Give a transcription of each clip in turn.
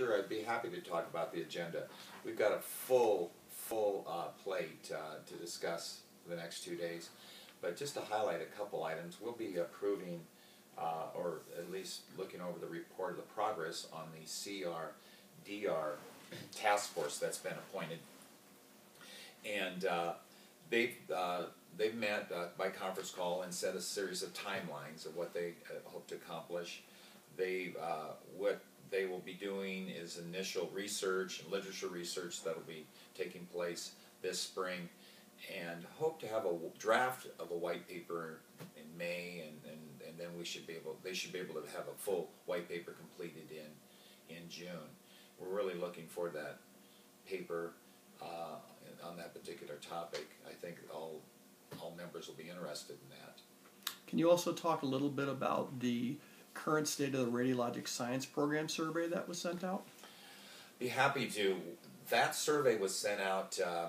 sure. I'd be happy to talk about the agenda. We've got a full, full uh, plate uh, to discuss the next two days. But just to highlight a couple items, we'll be approving, uh, or at least looking over the report of the progress on the CRDR task force that's been appointed. And uh, they've, uh, they've met uh, by conference call and set a series of timelines of what they hope to accomplish. They, what they will be doing is initial research and literature research that'll be taking place this spring and hope to have a draft of a white paper in May and, and, and then we should be able they should be able to have a full white paper completed in in June. We're really looking for that paper uh, on that particular topic. I think all all members will be interested in that. Can you also talk a little bit about the current state of the radiologic science program survey that was sent out? Be happy to. That survey was sent out uh,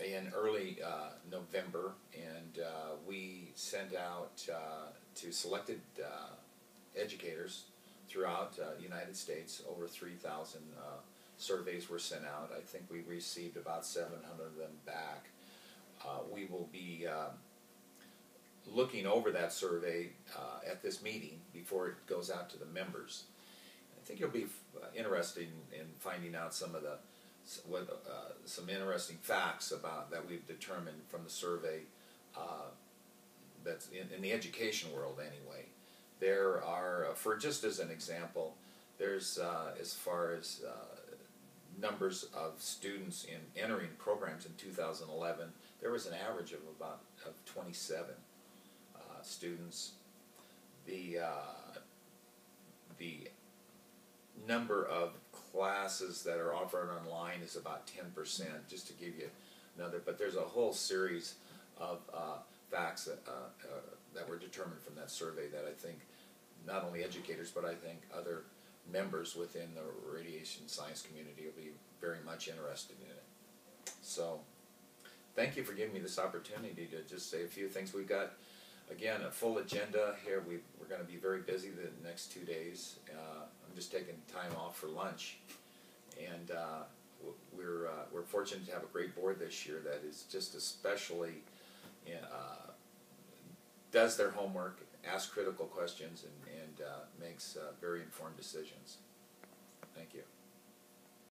in early uh, November, and uh, we sent out uh, to selected uh, educators throughout the uh, United States. Over 3,000 surveys were sent out. I think we received about 700 of them back. we will be looking over that survey uh, at this meeting before it goes out to the members. I think you'll be uh, interested in, in, finding out some of the what, uh, some interesting facts about that we've determined from the survey uh, that's in, in, the education world anyway. There are, uh, for just as an example, there's uh, as far as numbers of students in entering programs in 2011, there was an average of about of 27 students. The uh, the number of classes that are offered online is about 10%, just to give you another. But there's a whole series of uh, facts that, uh, uh, that were determined from that survey that I think not only educators, but I think other members within the radiation science community will be very much interested in it. So, thank you for giving me this opportunity to just say a few things. We've got again, a full agenda here. We, we're going to be very busy the next two days. Uh, I'm just taking time off for lunch. And uh, we're, uh, we're fortunate to have a great board this year that is just especially uh, does their homework, asks critical questions, and, and uh, makes uh, very informed decisions. Thank you.